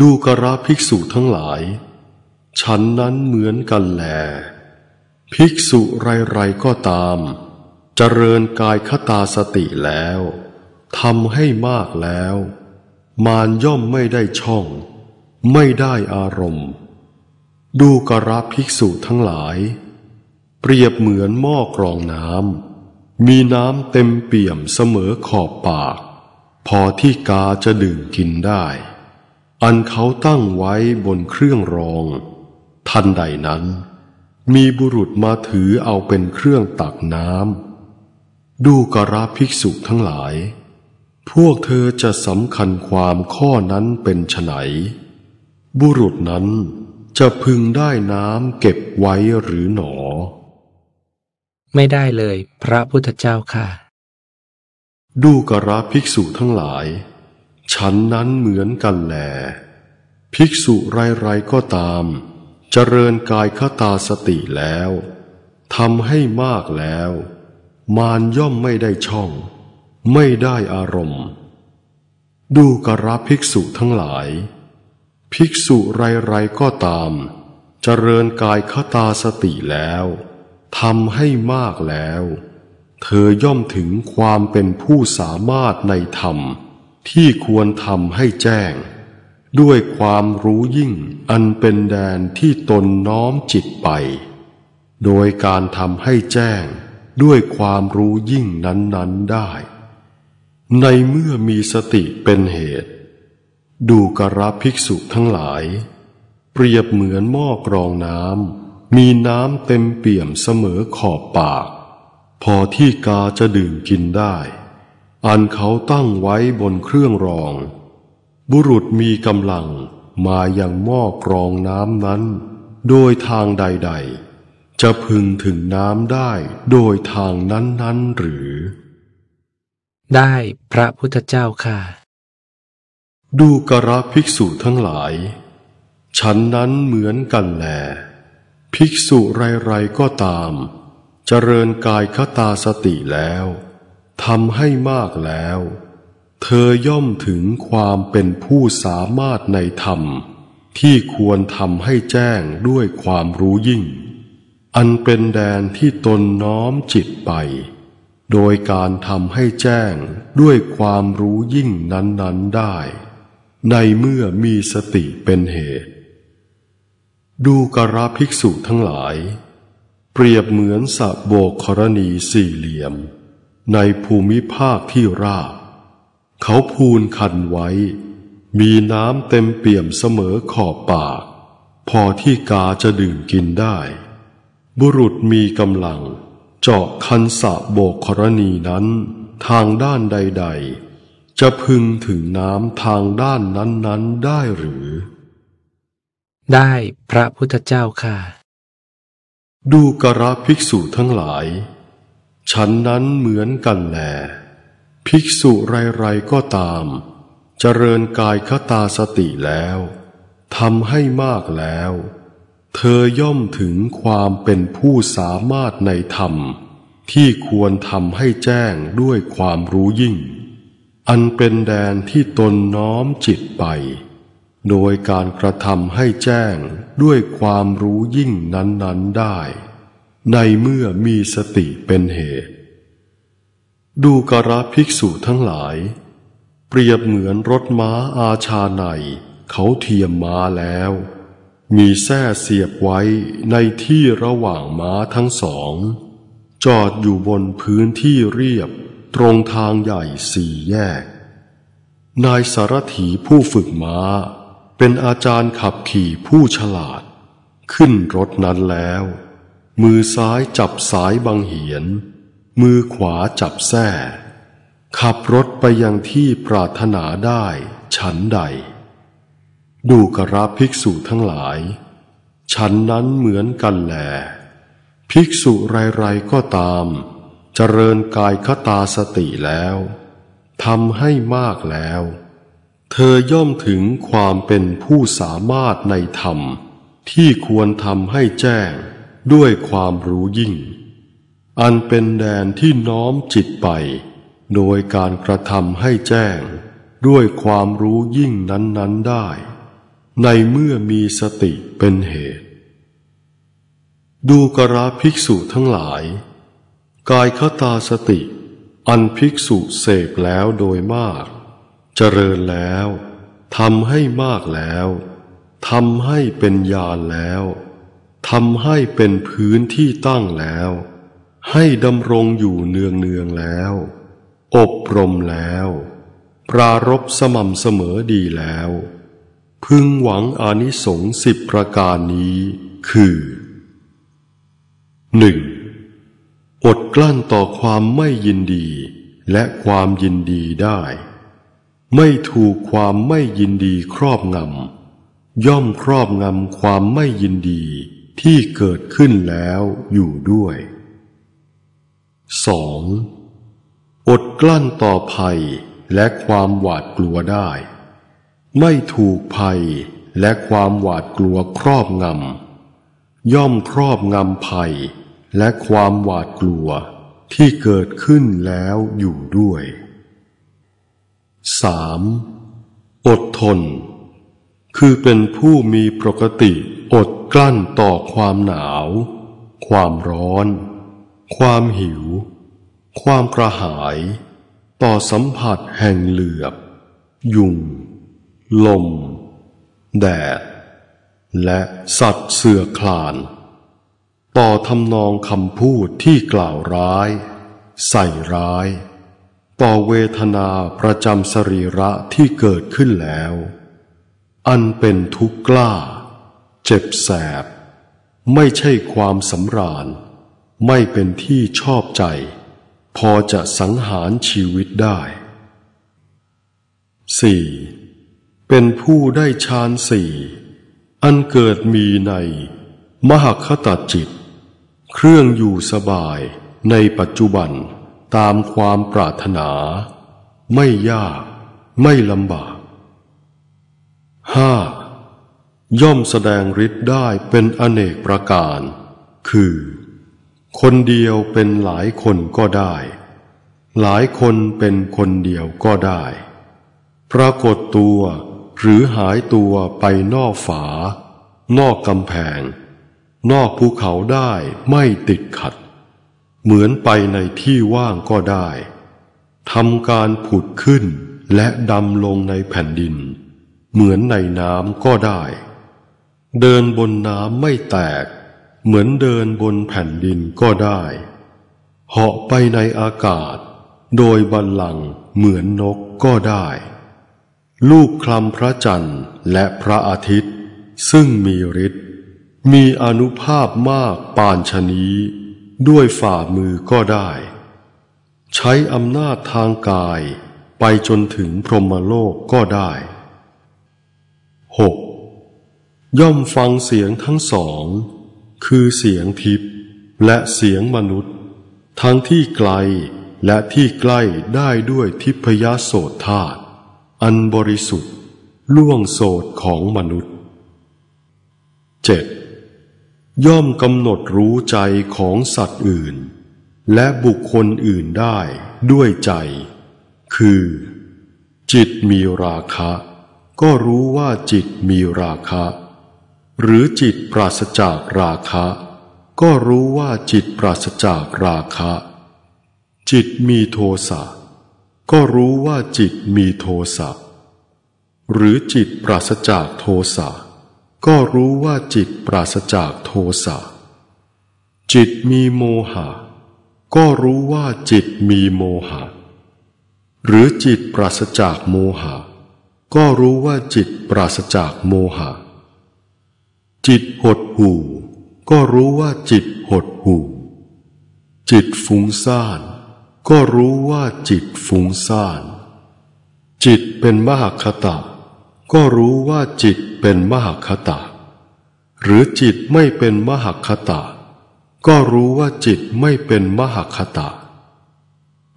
ดูกราภิกษุทั้งหลาย ฉันนั้นเหมือนกันแล ภิกษุไรๆก็ตาม เจริญกายคตาสติแล้ว ทำให้มากแล้ว มารย่อมไม่ได้ช่อง ไม่ได้อารมณ์ ดูกราภิกษุทั้งหลาย เปรียบเหมือนหม้อกรองน้ำมีน้ำเต็มเปี่ยมเสมอขอบปาก พอที่กาจะดื่มกินได้ อันเขาตั้งไว้บนเครื่องรอง ทันใดนั้น มีบุรุษมาถือเอาเป็นเครื่องตักน้ำดูกราภิกษุทั้งหลาย พวกเธอจะสำคัญความข้อนั้นเป็นไฉนบุรุษนั้นจะพึงได้น้ำเก็บไว้หรือหนอ ไม่ได้เลย พระพุทธเจ้าค่ะ ดูกราภิกษุทั้งหลาย ฉันนั้นเหมือนกันแล ภิกษุไรๆก็ตาม เจริญกายคตาสติแล้วทำให้มากแล้ว มารย่อมไม่ได้ช่อง ไม่ได้อารมณ์ ดูกราภิกษุทั้งหลาย ภิกษุไรๆก็ตาม เจริญกายคตาสติแล้วทำให้มากแล้ว เธอย่อมถึงความเป็นผู้สามารถในธรรม ที่ควรทำให้แจ้ง ด้วยความรู้ยิ่งอันเป็นแดนที่ตนน้อมจิตไป โดยการทำให้แจ้งด้วยความรู้ยิ่งนั้น ๆ ได้ ในเมื่อมีสติเป็นเหตุ ดูกราภิกษุทั้งหลาย เปรียบเหมือนหม้อกรองน้ำมีน้ำเต็มเปี่ยมเสมอขอบปาก พอที่กาจะดื่มกินได้ อันเขาตั้งไว้บนเครื่องรอง บุรุษมีกำลังมาอยังหม้อกรองน้ำนั้น โดยทางใด ๆ จะพึงถึงน้ำได้โดยทางนั้นๆหรือ ได้พระพุทธเจ้าค่ะ ดูกระภิกษุทั้งหลาย ฉันนั้นเหมือนกันแลภิกษุไรๆก็ตาม เจริญกายคตาสติแล้วทำให้มากแล้ว เธอย่อมถึงความเป็นผู้สามารถในธรรม ที่ควรทำให้แจ้งด้วยความรู้ยิ่ง อันเป็นแดนที่ตนน้อมจิตไป โดยการทำให้แจ้งด้วยความรู้ยิ่งนั้น ๆได้ ในเมื่อมีสติเป็นเหตุ ดูกระภิกษุทั้งหลาย เปรียบเหมือนสะโบกครณีสี่เหลี่ยม ในภูมิภาคที่ราบ เขาพูนคันไว้ มีน้ำเต็มเปี่ยมเสมอขอบปาก พอที่กาจะดื่มกินได้ บุรุษมีกำลัง เจาะคันสะโบกครณีนั้น ทางด้านใด ๆ จะพึงถึงน้ำทางด้านนั้น ๆ ได้หรือ ได้พระพุทธเจ้าค่ะ ดูกระภิกษุทั้งหลาย ฉันนั้นเหมือนกันแลภิกษุไรๆก็ตาม เจริญกายคตาสติแล้วทำให้มากแล้ว เธอย่อมถึงความเป็นผู้สามารถในธรรม ที่ควรทำให้แจ้งด้วยความรู้ยิ่ง อันเป็นแดนที่ตนน้อมจิตไป โดยการกระทำให้แจ้งด้วยความรู้ยิ่งนั้น ๆได้ ในเมื่อมีสติเป็นเหตุ ดูกระภิกษุทั้งหลาย เปรียบเหมือนรถม้าอาชาในเขาเทียมม้าแล้ว มีแส้เสียบไว้ในที่ระหว่างม้าทั้งสอง จอดอยู่บนพื้นที่เรียบตรงทางใหญ่สี่แยก นายสารถีผู้ฝึกม้า เป็นอาจารย์ขับขี่ผู้ฉลาด ขึ้นรถนั้นแล้ว มือซ้ายจับสายบังเหียน มือขวาจับแส้ขับรถไปยังที่ปรารถนาได้ฉันใด ดูกระภิกษุทั้งหลาย ฉันนั้นเหมือนกันแหลภิกษุไรๆก็ตาม เจริญกายคตาสติแล้วทำให้มากแล้ว เธอย่อมถึงความเป็นผู้สามารถในธรรม ที่ควรทำให้แจ้งด้วยความรู้ยิ่ง อันเป็นแดนที่น้อมจิตไป โดยการกระทำให้แจ้ง ด้วยความรู้ยิ่งนั้น ๆได้ ในเมื่อมีสติเป็นเหตุ ดูกระภิกษุทั้งหลาย กายคตาสติ อันภิกษุเสกแล้วโดยมาก เจริญแล้วทำให้มากแล้วทำให้เป็นญาณแล้วทำให้เป็นพื้นที่ตั้งแล้ว ให้ดำรงอยู่เนืองเนืองแล้ว อบรมแล้ว ปรารบสม่ำเสมอดีแล้ว พึงหวังอานิสงส์สิบประการนี้คือหนึ่งอดกลั้นต่อความไม่ยินดีและความยินดีได้ ไม่ถูกความไม่ยินดีครอบงำย่อมครอบงำความไม่ยินดีที่เกิดขึ้นแล้วอยู่ด้วย 2. อดกลั้นต่อภัยและความหวาดกลัวได้ ไม่ถูกภัยและความหวาดกลัวครอบงำ ย่อมครอบงำภัย และความหวาดกลัวที่เกิดขึ้นแล้วอยู่ด้วย 3. อดทน คือเป็นผู้มีปกติอดกลั้นต่อความหนาว ความร้อน ความหิว ความกระหาย ต่อสัมผัสแห่งเหลือบ ยุง ลม แดด และสัตว์เสือคลาน ต่อทำนองคำพูดที่กล่าวร้าย ใส่ร้าย ต่อเวทนาประจำสรีระที่เกิดขึ้นแล้ว อันเป็นทุกข์กล้า เจ็บแสบ ไม่ใช่ความสำราญ ไม่เป็นที่ชอบใจ พอจะสังหารชีวิตได้ 4. เป็นผู้ได้ฌานสี่อันเกิดมีใน มหคตจิต เครื่องอยู่สบายในปัจจุบันตามความปรารถนา ไม่ยากไม่ลำบาก 5. ย่อมแสดงฤทธิ์ได้เป็นอเนกประการ คือ คนเดียวเป็นหลายคนก็ได้ หลายคนเป็นคนเดียวก็ได้ ปรากฏตัว หรือหายตัวไปนอกฝา นอกกำแพง นอกภูเขาได้ไม่ติดขัด เหมือนไปในที่ว่างก็ได้ทำการผุดขึ้นและดำลงในแผ่นดิน เหมือนในน้ำก็ได้ เดินบนน้ำไม่แตก เหมือนเดินบนแผ่นดินก็ได้เหาะไปในอากาศ โดยบัลลังก์เหมือนนกก็ได้ ลูกคลำพระจันทร์และพระอาทิตย์ ซึ่งมีฤทธิ์มีอนุภาพมากปานชนีด้วยฝ่ามือก็ได้ ใช้อำนาจทางกายไปจนถึงพรหมโลกก็ได้ 6. ย่อมฟังเสียงทั้งสอง คือเสียงทิพย์และเสียงมนุษย์ ทั้งที่ไกลและที่ใกล้ได้ด้วยทิพยโสธาต อันบริสุทธิ์ล่วงโสดของมนุษย์ 7. ย่อมกำหนดรู้ใจของสัตว์อื่น และบุคคลอื่นได้ด้วยใจ คือ จิตมีราคะ ก็รู้ว่าจิตมีราคะ หรือจิตปราศจากราคะ ก็รู้ว่าจิตปราศจากราคะ จิตมีโทสะ ก็รู้ว่าจิตมีโทสะ หรือจิตปราศจากโทสะ ก็รู้ว่าจิตปราศจากโทสะ จิตมีโมหะ ก็รู้ว่าจิตมีโมหะ หรือจิตปราศจากโมหะ ก็รู้ว่าจิตปราศจากโมหะ จิตหดหู่ ก็รู้ว่าจิตหดหู่ จิตฟุ้งซ่าน ก็รู้ว่าจิตฟุ้งซ่าน จิตเป็นมหคตะ ก็รู้ว่าจิตเป็นมหคตะ หรือจิตไม่เป็นมหคตะ ก็รู้ว่าจิตไม่เป็นมหคตะ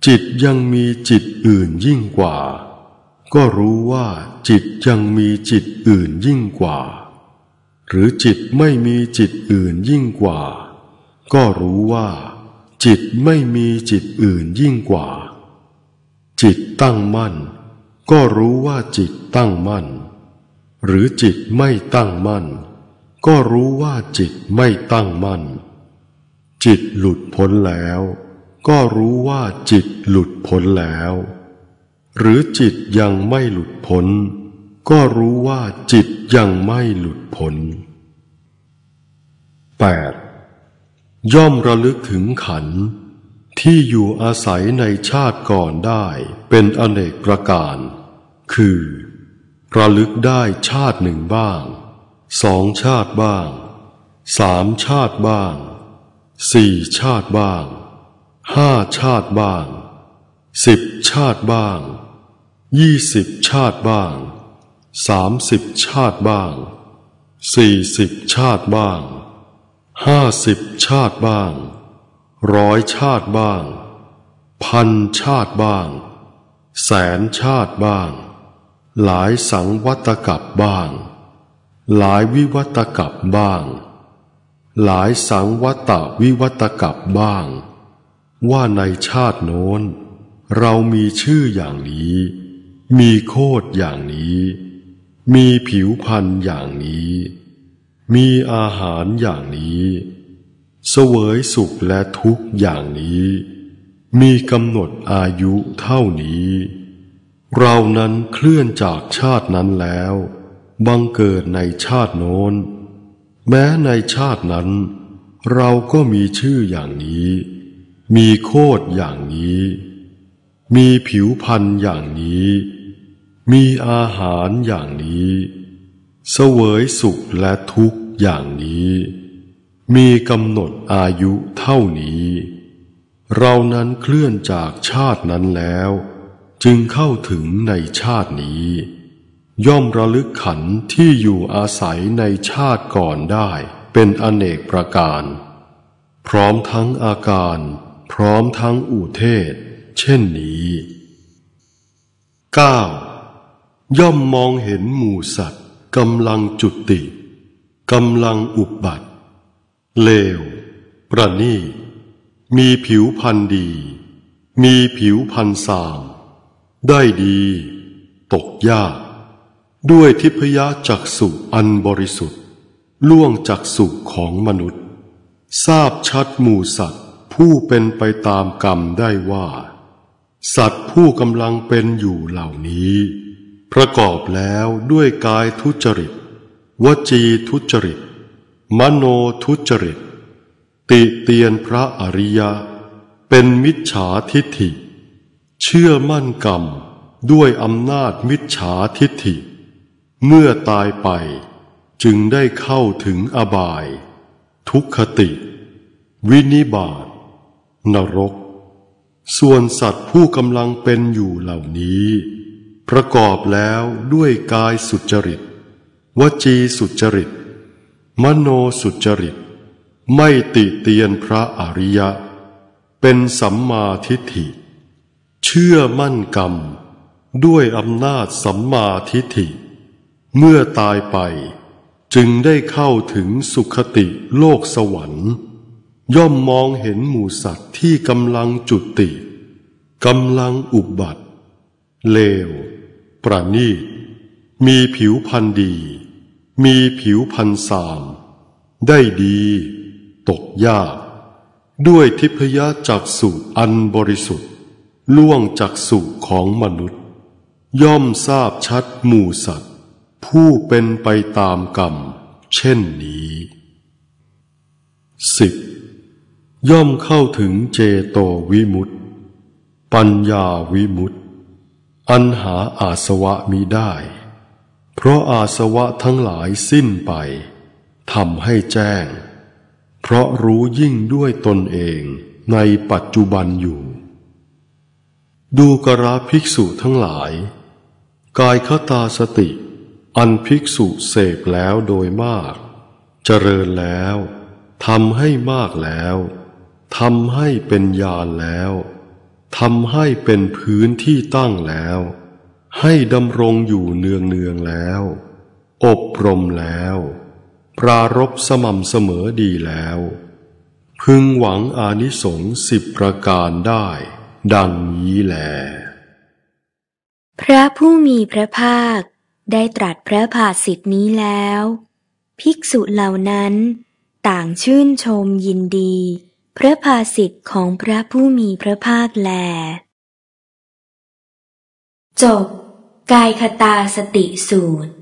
จิตยังมีจิตอื่นยิ่งกว่า ก็รู้ว่าจิตยังมีจิตอื่นยิ่งกว่า หรือจิตไม่มีจิตอื่นยิ่งกว่า ก็รู้ว่า จิตไม่มีจิตอื่นยิ่งกว่า จิตตั้งมั่น ก็รู้ว่าจิตตั้งมั่น หรือจิตไม่ตั้งมั่น ก็รู้ว่าจิตไม่ตั้งมั่น จิตหลุดพ้นแล้ว ก็รู้ว่าจิตหลุดพ้นแล้ว หรือจิตยังไม่หลุดพ้น ก็รู้ว่าจิตยังไม่หลุดพ้น 8. ย่อมระลึกถึงขัน ที่อยู่อาศัยในชาติก่อนได้เป็นอเนกประการ คือระลึกได้ชาติหนึ่งบ้าง สองชาติบ้าง สามชาติบ้าง สี่ชาติบ้าง ห้าชาติบ้าง สิบชาติบ้าง ยี่สิบชาติบ้าง สามสิบชาติบ้าง สี่สิบชาติบ้าง ห้าสิบชาติบ้าง ร้อยชาติบ้าง พันชาติบ้าง แสนชาติบ้าง หลายสังวัตกับบ้าง หลายวิวัตกับบ้าง หลายสังวัตวิวัตกับบ้าง ว่าในชาติโน้น เรามีชื่ออย่างนี้ มีโคดอย่างนี้ มีผิวพันธ์อย่างนี้ มีอาหารอย่างนี้ เสวยสุขและทุกข์อย่างนี้ มีกำหนดอายุเท่านี้ เรานั้นเคลื่อนจากชาตินั้นแล้ว บังเกิดในชาติโน้น แม้ในชาตินั้น เราก็มีชื่ออย่างนี้ มีโคดอย่างนี้ มีผิวพันธ์อย่างนี้ มีอาหารอย่างนี้ เสวยสุขและทุกข์อย่างนี้ มีกำหนดอายุเท่านี้ เรานั้นเคลื่อนจากชาตินั้นแล้ว จึงเข้าถึงในชาตินี้ ย่อมระลึกขันที่อยู่อาศัยในชาติก่อนได้เป็นอเนกประการ พร้อมทั้งอาการ พร้อมทั้งอุเทศ เช่นนี้ 9. ย่อมมองเห็นหมู่สัตว์ กำลังจุติกำลังอุบัติเลว ประณีมีผิวพันธ์ดี มีผิวพันธ์สาม ได้ดี ตกยาก ด้วยทิพยจักสุอันบริสุทธิ์ ล่วงจักสุของมนุษย์ ทราบชัดหมู่สัตว์ผู้เป็นไปตามกรรมได้ว่า สัตว์ผู้กำลังเป็นอยู่เหล่านี้ ประกอบแล้วด้วยกายทุจริต วจีทุจริต มโนทุจริต ติเตียนพระอริยะ เป็นมิจฉาทิฏฐิ เชื่อมั่นกรรม ด้วยอำนาจมิจฉาทิฏฐิ เมื่อตายไปจึงได้เข้าถึงอบาย ทุกขติ วินิบาตนรก ส่วนสัตว์ผู้กำลังเป็นอยู่เหล่านี้ ประกอบแล้วด้วยกายสุจริต วจีสุจริต มโนสุจริต ไม่ติเตียนพระอริยะ เป็นสัมมาทิฏฐิ เชื่อมั่นกรรม ด้วยอำนาจสัมมาทิฏฐิ เมื่อตายไปจึงได้เข้าถึงสุขติโลกสวรรค์ ย่อมมองเห็นหมู่สัตว์ที่กำลังจุติกำลังอุบัติ เลว ประณีต มีผิวพันธ์ดี มีผิวพันธ์สาม ได้ดี ตกยาก ด้วยทิพยจักสุอันบริสุทธิ์ ล่วงจักสุของมนุษย์ ย่อมทราบชัดหมู่สัตว์ ผู้เป็นไปตามกรรม เช่นนี้สิบย่อมเข้าถึงเจโตวิมุตติ ปัญญาวิมุตติ อันหาอาสวะมิได้ เพราะอาสวะทั้งหลายสิ้นไปทำให้แจ้ง เพราะรู้ยิ่งด้วยตนเองในปัจจุบันอยู่ ดูกราภิกษุทั้งหลาย กายคตาสติ อันภิกษุเสกแล้วโดยมาก เจริญแล้วทำให้มากแล้วทำให้เป็นญาณแล้ว ทำให้เป็นพื้นที่ตั้งแล้ว ให้ดำรงอยู่เนืองเนืองๆแล้ว อบรมแล้ว ปรารบสม่ำเสมอดีแล้ว พึงหวังอานิสงส์สิบประการได้ ดังนี้แล พระผู้มีพระภาคได้ตรัสพระภาสิทธินี้แล้ว ภิกษุเหล่านั้นต่างชื่นชมยินดี พระภาสิทธิ์ของพระผู้มีพระภาคแล จบ กายคตาสติสูตร